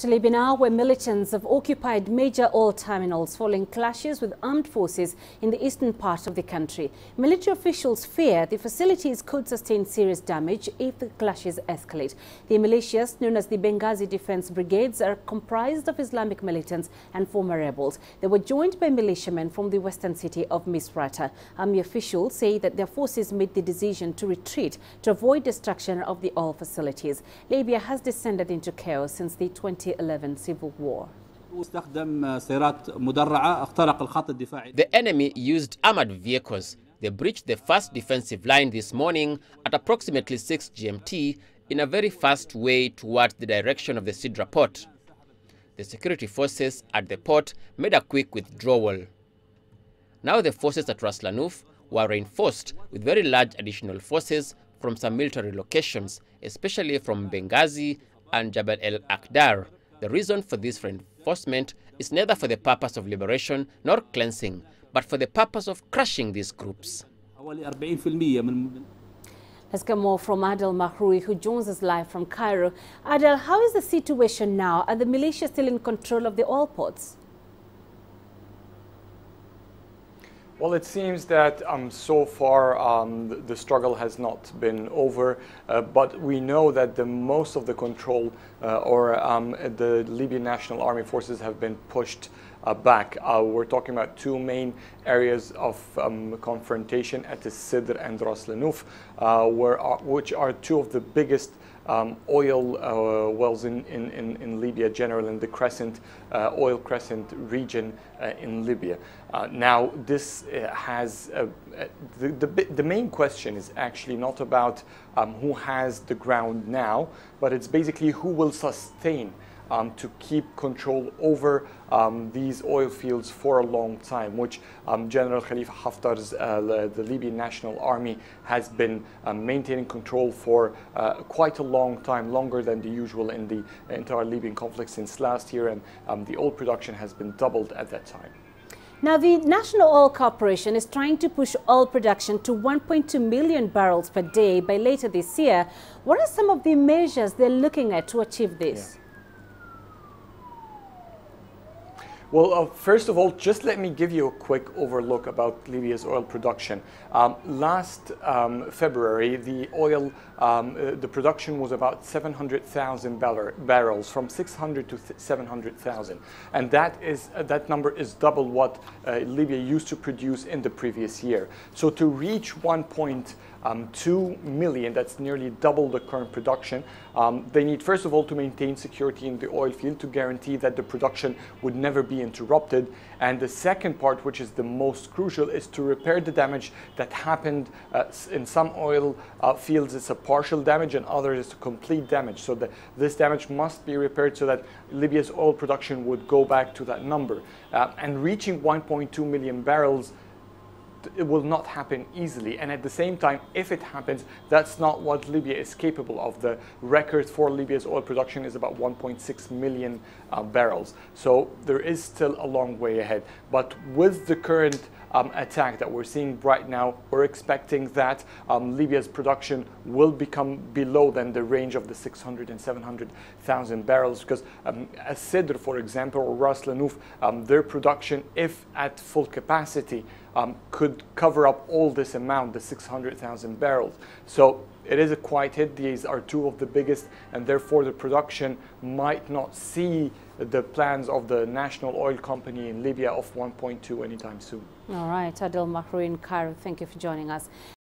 To Libya now, where militants have occupied major oil terminals following clashes with armed forces in the eastern part of the country. Military officials fear the facilities could sustain serious damage if the clashes escalate. The militias, known as the Benghazi Defense Brigades, are comprised of Islamic militants and former rebels. They were joined by militiamen from the western city of Misrata. Army officials say that their forces made the decision to retreat to avoid destruction of the oil facilities. Libya has descended into chaos since the 20 2011 civil war. The enemy used armored vehicles. They breached the first defensive line this morning at approximately 6 GMT in a very fast way towards the direction of the Sidra port. The security forces at the port made a quick withdrawal. Now the forces at Ras Lanuf were reinforced with very large additional forces from some military locations, especially from Benghazi and Jabal el Akhdar, the reason for this reinforcement is neither for the purpose of liberation nor cleansing, but for the purpose of crushing these groups. Let's get more from Adel Mahroui, who joins us live from Cairo. Adel, how is the situation now? Are the militia still in control of the oil ports? Well, it seems that um, so far um, the, struggle has not been over, uh, but we know that the most of the control uh, or um, the Libyan National Army forces have been pushed uh, back. Uh, we're talking about two main areas of um, confrontation at the Sidr and Ras Lanuf, uh, where, which are two of the biggest um, oil uh, wells in, in, in, Libya, generally in the Crescent, uh, oil Crescent region uh, in Libya. Uh, now, this uh, has, uh, the, the, the, main question is actually not about um, who has the ground now, but it's basically who will sustain um, to keep control over um, these oil fields for a long time, which um, General Khalifa Haftar's, uh, the, Libyan National Army, has been um, maintaining control for uh, quite a long time, longer than the usual in the entire Libyan conflict since last year, and um, the oil production has been doubled at that time. Now, the National Oil Corporation is trying to push oil production to 1.2 million barrels per day by later this year. What are some of the measures they're looking at to achieve this? Yeah. Well, uh, first of all, just let me give you a quick overlook about Libya's oil production. Um, last um, February, the oil, um, uh, the production was about 700,000 bar barrels, from 600 to 700,000, and that is uh, that number is double what uh, Libya used to produce in the previous year. So to reach 1.2 um, that's nearly double the current production. Um, they need, first of all, to maintain security in the oil field to guarantee that the production would never be interrupted. And the second part, which is the most crucial, is to repair the damage that happened uh, in some oil uh, fields. It's a partial damage and others it's a complete damage. So the, this damage must be repaired so that Libya's oil production would go back to that number. Uh, and reaching 1.2 million barrels it will not happen easily. And at the same time, if it happens, that's not what Libya is capable of. The record for Libya's oil production is about 1.6 million uh, barrels. So there is still a long way ahead. But with the current um, attack that we're seeing right now, we're expecting that um, Libya's production will become below than the range of the 600 and 700,000 barrels because um, as Sidr, for example, or Ras Lanuf, um, their production, if at full capacity, um, could cover up all this amount, the 600,000 barrels. So it is a quite hit. These are two of the biggest, and therefore the production might not see the plans of the national oil company in Libya of 1.2 anytime soon. All right, Adel Mahroui in Cairo, thank you for joining us.